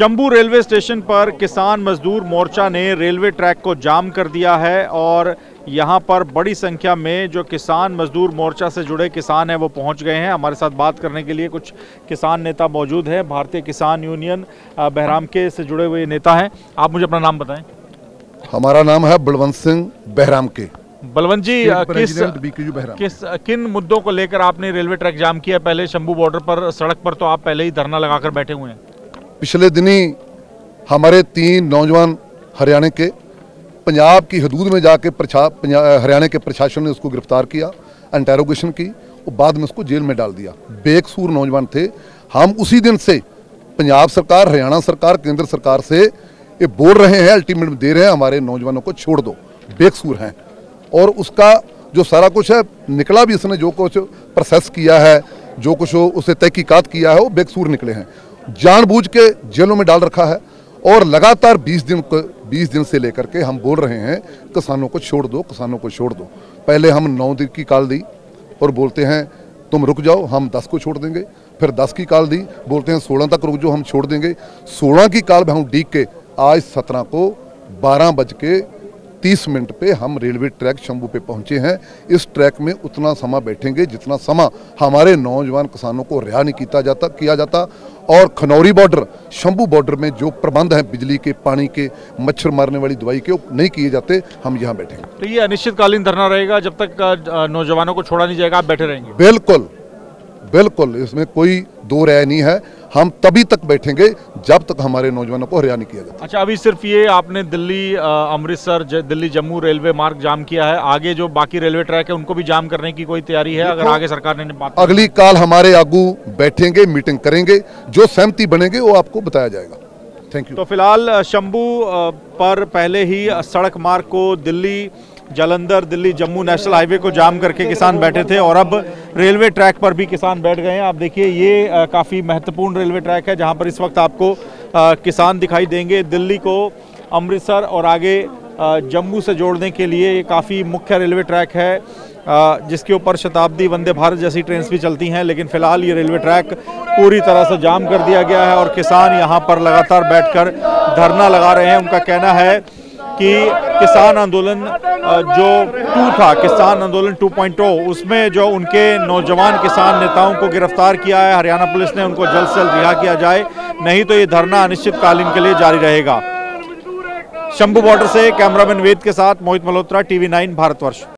Shambhu railway station पर किसान मजदूर मोर्चा ने रेलवे ट्रैक को जाम कर दिया है और यहाँ पर बड़ी संख्या में जो किसान मजदूर मोर्चा से जुड़े किसान हैं वो पहुँच गए हैं। हमारे साथ बात करने के लिए कुछ किसान नेता मौजूद हैं। भारतीय किसान यूनियन बहराम के से जुड़े हुए नेता हैं। आप मुझे अपना नाम बताएँ। हमारा नाम है बलवंत सिंह बहराम के। बलवंत जी किस किस किन मुद्दों को लेकर आपने रेलवे ट्रैक जाम किया? पहले शंभू बॉर्डर पर सड़क पर तो आप पहले ही धरना लगाकर बैठे हुए हैं। पिछले दिन ही हमारे तीन नौजवान हरियाणा के, पंजाब की हदूद में जाके प्रशा हरियाणा के प्रशासन ने उसको गिरफ़्तार किया इंटेरोगेशन की, और बाद में उसको जेल में डाल दिया। बेकसूर नौजवान थे। हम उसी दिन से पंजाब सरकार, हरियाणा सरकार, केंद्र सरकार से ये बोल रहे हैं अल्टीमेट दे रहे हैं, हमारे नौजवानों को छोड़ दो। बेकसूर हैं। और उसका जो सारा कुछ है, निकला भी इसने, जो कुछ प्रोसेस किया है, जो कुछ उसे तहकीकात किया है, वो बेकसूर निकले हैं। जानबूझ के जेलों में डाल रखा है और लगातार 20 दिन को 20 दिन से लेकर के हम बोल रहे हैं, किसानों को छोड़ दो, किसानों को छोड़ दो। पहले हम नौ दिन की काल दी और बोलते हैं, तुम रुक जाओ, हम दस को छोड़ देंगे। फिर दस की काल दी, बोलते हैं, सोलह तक रुक जाओ, हम छोड़ देंगे। सोलह की काल में हम डीक के आज सत्रह को बारह बज के तीस मिनट पे हम रेलवे ट्रैक शंभू पे पहुँचे हैं। इस ट्रैक में उतना समय बैठेंगे जितना समय हमारे नौजवान किसानों को रिहा नहीं किया जाता किया जाता। और खनौरी बॉर्डर शंभू बॉर्डर में जो प्रबंध हैं बिजली के पानी के मच्छर मारने वाली दवाई के नहीं किए जाते। हम यहाँ बैठेंगे। तो ये अनिश्चितकालीन धरना रहेगा जब तक नौजवानों को छोड़ा नहीं जाएगा आप बैठे रहेंगे? बिल्कुल बिल्कुल इसमें कोई दो राय नहीं है। हम तभी तक बैठेंगे जब तक हमारे नौजवानों को नहीं किया जाता अच्छा अभी सिर्फ़ ये आपने दिल्ली अमृतसर दिल्ली जम्मू रेलवे मार्ग जाम किया है। आगे जो बाकी रेलवे ट्रैक है उनको भी जाम करने की कोई तैयारी है? अगर आगे सरकार ने बात अगली काल हमारे आगू बैठेंगे मीटिंग करेंगे। जो सहमति बनेंगे वो आपको बताया जाएगा। थैंक यू तो फ़िलहाल शंभू पर पहले ही सड़क मार्ग को दिल्ली जालंधर दिल्ली जम्मू नेशनल हाईवे को जाम करके किसान बैठे थे और अब रेलवे ट्रैक पर भी किसान बैठ गए हैं। आप देखिए, ये काफ़ी महत्वपूर्ण रेलवे ट्रैक है, जहाँ पर इस वक्त आपको किसान दिखाई देंगे। दिल्ली को अमृतसर और आगे जम्मू से जोड़ने के लिए ये काफ़ी मुख्य रेलवे ट्रैक है। जिसके ऊपर शताब्दी वंदे भारत जैसी ट्रेन भी चलती हैं, लेकिन फ़िलहाल ये रेलवे ट्रैक पूरी तरह से जाम कर दिया गया है और किसान यहाँ पर लगातार बैठकर धरना लगा रहे हैं। उनका कहना है कि किसान आंदोलन जो टू था, किसान आंदोलन 2.0 उसमें जो उनके नौजवान किसान नेताओं को गिरफ़्तार किया है, हरियाणा पुलिस ने उनको जल्द से जल्द रिहा किया जाए, नहीं तो ये धरना अनिश्चितकालीन के लिए जारी रहेगा। शंभू बॉर्डर से कैमरामैन वेद के साथ मोहित मल्होत्रा, टीवी नाइन, भारतवर्ष।